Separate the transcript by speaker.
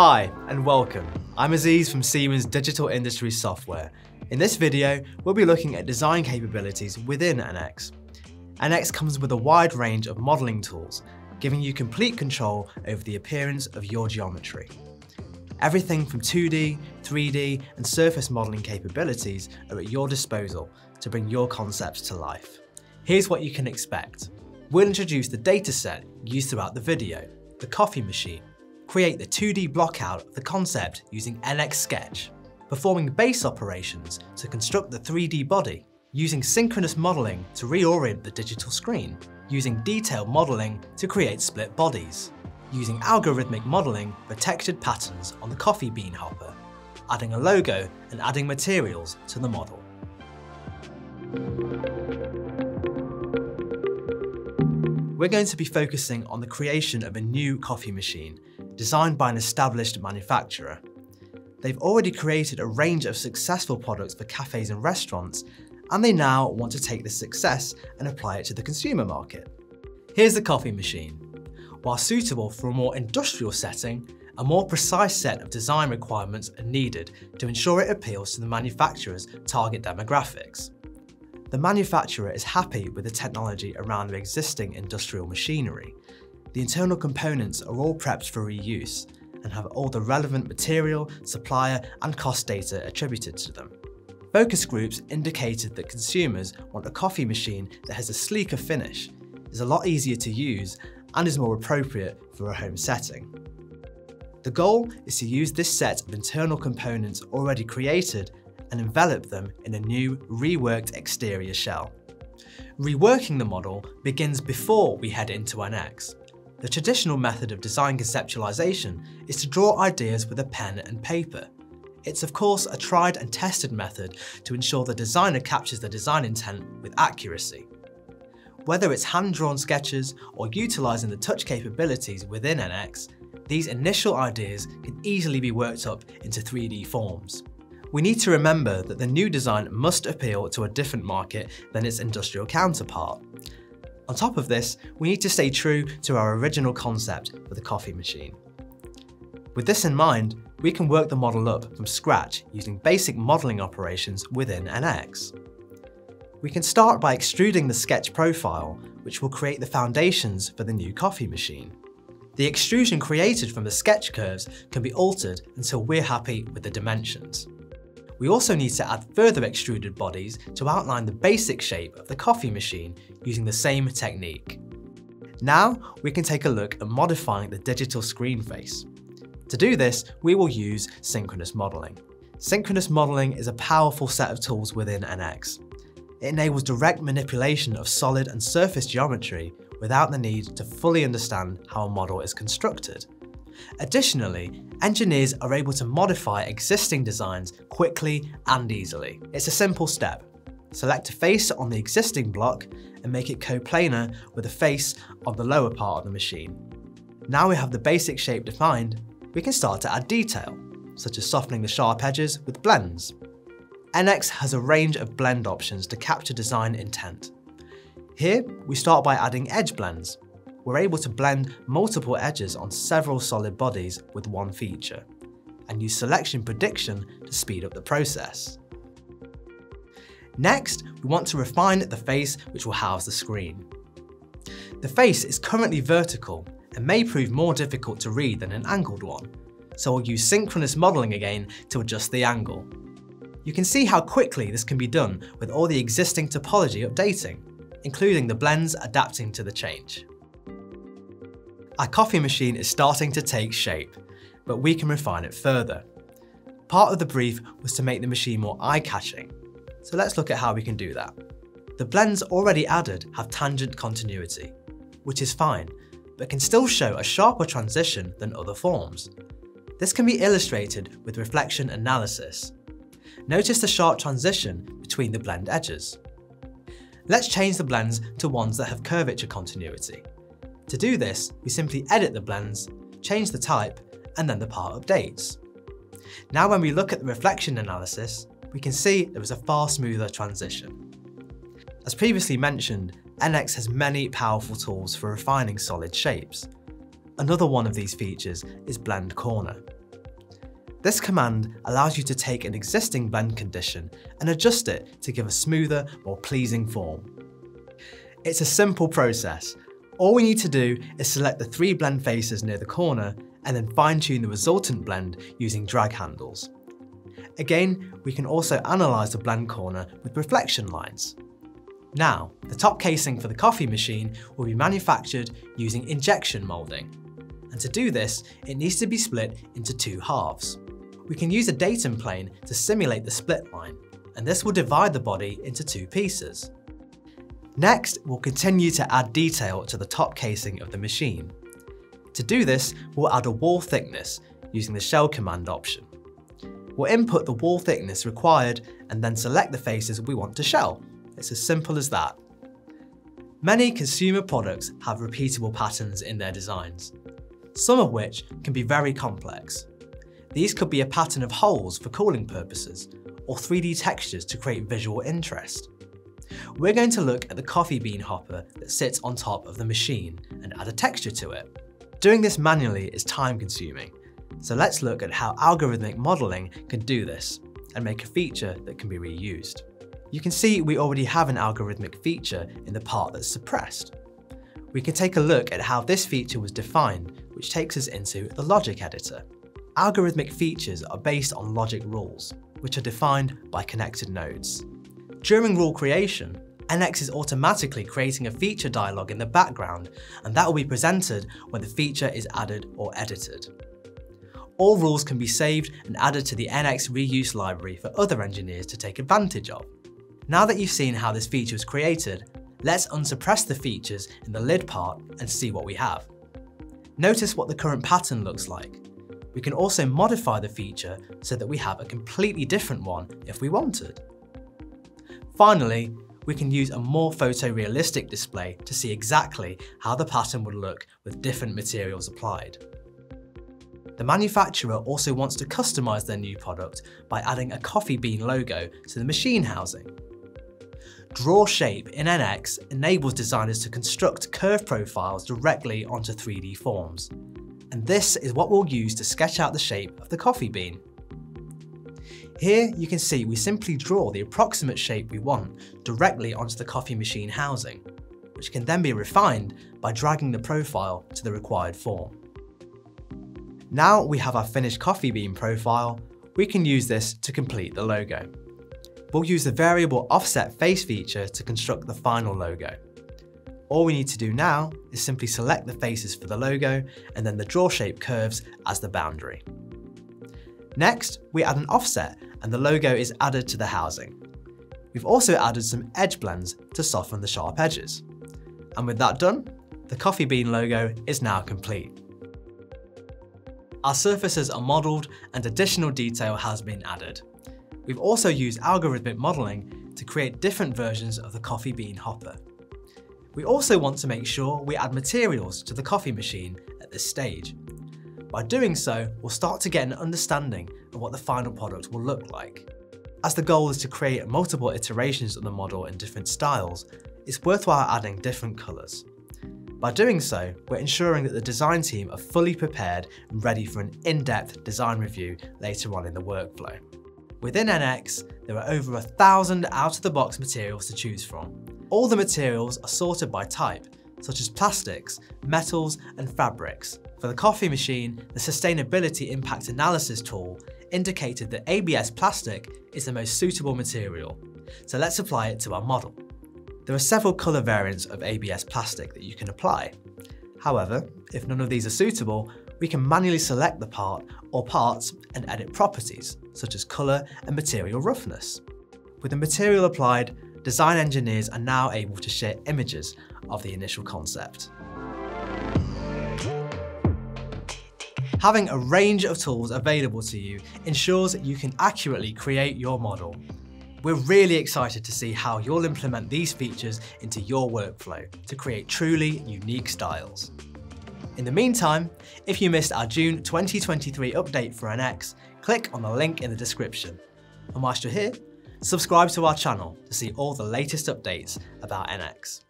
Speaker 1: Hi and welcome. I'm Aziz from Siemens Digital Industry Software. In this video, we'll be looking at design capabilities within NX. NX comes with a wide range of modelling tools, giving you complete control over the appearance of your geometry. Everything from 2D, 3D and surface modelling capabilities are at your disposal to bring your concepts to life. Here's what you can expect. We'll introduce the dataset used throughout the video, the coffee machine, create the 2D blockout of the concept using NX Sketch, performing base operations to construct the 3D body, using synchronous modelling to reorient the digital screen, using detailed modelling to create split bodies, using algorithmic modelling for textured patterns on the coffee bean hopper, adding a logo and adding materials to the model. We're going to be focusing on the creation of a new coffee machine, designed by an established manufacturer. They've already created a range of successful products for cafes and restaurants, and they now want to take this success and apply it to the consumer market. Here's the coffee machine. While suitable for a more industrial setting, a more precise set of design requirements are needed to ensure it appeals to the manufacturer's target demographics. The manufacturer is happy with the technology around their existing industrial machinery. The internal components are all prepped for reuse and have all the relevant material, supplier and cost data attributed to them. Focus groups indicated that consumers want a coffee machine that has a sleeker finish, is a lot easier to use and is more appropriate for a home setting. The goal is to use this set of internal components already created and envelop them in a new, reworked exterior shell. Reworking the model begins before we head into NX. The traditional method of design conceptualization is to draw ideas with a pen and paper. It's of course a tried and tested method to ensure the designer captures the design intent with accuracy. Whether it's hand-drawn sketches or utilising the touch capabilities within NX, these initial ideas can easily be worked up into 3D forms. We need to remember that the new design must appeal to a different market than its industrial counterpart. On top of this, we need to stay true to our original concept for the coffee machine. With this in mind, we can work the model up from scratch using basic modelling operations within NX. We can start by extruding the sketch profile, which will create the foundations for the new coffee machine. The extrusion created from the sketch curves can be altered until we're happy with the dimensions. We also need to add further extruded bodies to outline the basic shape of the coffee machine using the same technique. Now we can take a look at modifying the digital screen face. To do this, we will use synchronous modelling. Synchronous modelling is a powerful set of tools within NX. It enables direct manipulation of solid and surface geometry without the need to fully understand how a model is constructed. Additionally, engineers are able to modify existing designs quickly and easily. It's a simple step. Select a face on the existing block and make it coplanar with the face of the lower part of the machine. Now we have the basic shape defined, we can start to add detail, such as softening the sharp edges with blends. NX has a range of blend options to capture design intent. Here, we start by adding edge blends, we're able to blend multiple edges on several solid bodies with one feature, and use selection prediction to speed up the process. Next, we want to refine the face which will house the screen. The face is currently vertical and may prove more difficult to read than an angled one, so we'll use synchronous modelling again to adjust the angle. You can see how quickly this can be done with all the existing topology updating, including the blends adapting to the change. Our coffee machine is starting to take shape, but we can refine it further. Part of the brief was to make the machine more eye-catching, so let's look at how we can do that. The blends already added have tangent continuity, which is fine, but can still show a sharper transition than other forms. This can be illustrated with reflection analysis. Notice the sharp transition between the blend edges. Let's change the blends to ones that have curvature continuity. To do this, we simply edit the blends, change the type, and then the part updates. Now when we look at the reflection analysis, we can see there is a far smoother transition. As previously mentioned, NX has many powerful tools for refining solid shapes. Another one of these features is Blend Corner. This command allows you to take an existing blend condition and adjust it to give a smoother, more pleasing form. It's a simple process. All we need to do is select the three blend faces near the corner and then fine tune the resultant blend using drag handles. Again, we can also analyse the blend corner with reflection lines. Now, the top casing for the coffee machine will be manufactured using injection moulding. And to do this, it needs to be split into two halves. We can use a datum plane to simulate the split line, and this will divide the body into two pieces. Next, we'll continue to add detail to the top casing of the machine. To do this, we'll add a wall thickness using the shell command option. We'll input the wall thickness required and then select the faces we want to shell. It's as simple as that. Many consumer products have repeatable patterns in their designs, some of which can be very complex. These could be a pattern of holes for cooling purposes, or 3D textures to create visual interest. We're going to look at the coffee bean hopper that sits on top of the machine and add a texture to it. Doing this manually is time consuming, so let's look at how algorithmic modelling can do this and make a feature that can be reused. You can see we already have an algorithmic feature in the part that's suppressed. We can take a look at how this feature was defined, which takes us into the logic editor. Algorithmic features are based on logic rules, which are defined by connected nodes. During rule creation, NX is automatically creating a feature dialog in the background, and that will be presented when the feature is added or edited. All rules can be saved and added to the NX reuse library for other engineers to take advantage of. Now that you've seen how this feature was created, let's unsuppress the features in the lid part and see what we have. Notice what the current pattern looks like. We can also modify the feature so that we have a completely different one if we wanted. Finally, we can use a more photorealistic display to see exactly how the pattern would look with different materials applied. The manufacturer also wants to customise their new product by adding a coffee bean logo to the machine housing. Draw Shape in NX enables designers to construct curve profiles directly onto 3D forms. And this is what we'll use to sketch out the shape of the coffee bean. Here you can see we simply draw the approximate shape we want directly onto the coffee machine housing, which can then be refined by dragging the profile to the required form. Now we have our finished coffee bean profile, we can use this to complete the logo. We'll use the variable offset face feature to construct the final logo. All we need to do now is simply select the faces for the logo and then the draw shape curves as the boundary. Next, we add an offset and the logo is added to the housing. We've also added some edge blends to soften the sharp edges. And with that done, the coffee bean logo is now complete. Our surfaces are modelled and additional detail has been added. We've also used algorithmic modelling to create different versions of the coffee bean hopper. We also want to make sure we add materials to the coffee machine at this stage. By doing so, we'll start to get an understanding of what the final product will look like. As the goal is to create multiple iterations of the model in different styles, it's worthwhile adding different colours. By doing so, we're ensuring that the design team are fully prepared and ready for an in-depth design review later on in the workflow. Within NX, there are over a thousand out-of-the-box materials to choose from. All the materials are sorted by type, such as plastics, metals, and fabrics. For the coffee machine, the Sustainability Impact Analysis tool indicated that ABS plastic is the most suitable material, so let's apply it to our model. There are several colour variants of ABS plastic that you can apply. However, if none of these are suitable, we can manually select the part or parts and edit properties, such as colour and material roughness. With the material applied, design engineers are now able to share images of the initial concept. Having a range of tools available to you ensures you can accurately create your model. We're really excited to see how you'll implement these features into your workflow to create truly unique styles. In the meantime, if you missed our June 2023 update for NX, click on the link in the description. And whilst you're here, subscribe to our channel to see all the latest updates about NX.